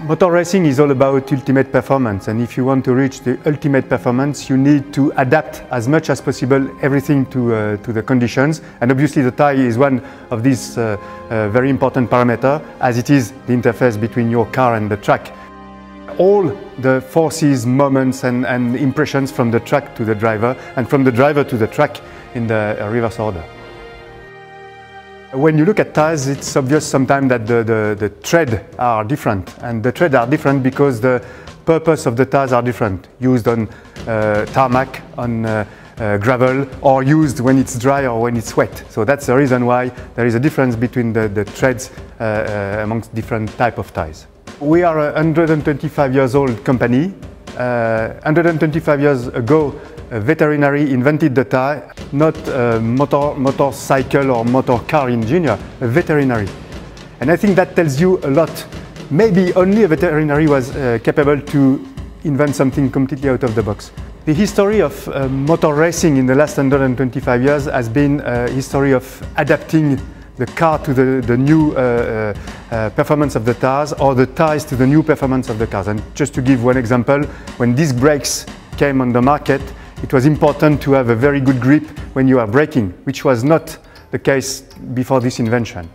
Motor racing is all about ultimate performance and if you want to reach the ultimate performance you need to adapt as much as possible everything to, uh, to the conditions and obviously the tire is one of these uh, uh, very important parameters as it is the interface between your car and the track. All the forces, moments and, and impressions from the track to the driver and from the driver to the track in the reverse order. When you look at tires, it's obvious sometimes that the, the, the tread are different. And the tread are different because the purpose of the tires are different. Used on uh, tarmac, on uh, uh, gravel, or used when it's dry or when it's wet. So that's the reason why there is a difference between the, the treads uh, uh, amongst different type of tires. We are a 125 years old company. 125 uh, years ago, a veterinary invented the tire, not a motor, motorcycle or motor car engineer, a veterinary. And I think that tells you a lot. Maybe only a veterinary was uh, capable to invent something completely out of the box. The history of uh, motor racing in the last 125 years has been a history of adapting the car to the, the new uh, uh, uh, performance of the tires or the tires to the new performance of the cars. And just to give one example, when disc brakes came on the market, it was important to have a very good grip when you are braking, which was not the case before this invention.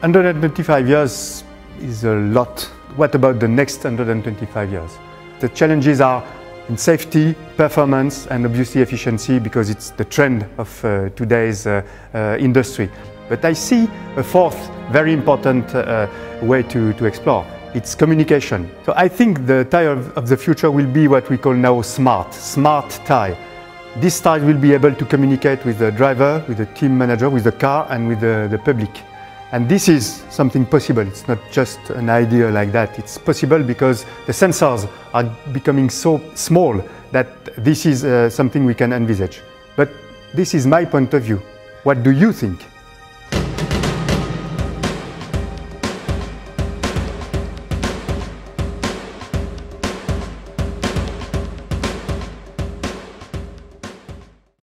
125 years is a lot. What about the next 125 years? The challenges are in safety, performance and obviously efficiency because it's the trend of uh, today's uh, uh, industry. But I see a fourth very important uh, way to, to explore it's communication. So I think the tire of the future will be what we call now smart, smart tire. This tire will be able to communicate with the driver, with the team manager, with the car and with the, the public. And this is something possible. It's not just an idea like that. It's possible because the sensors are becoming so small that this is uh, something we can envisage. But this is my point of view. What do you think?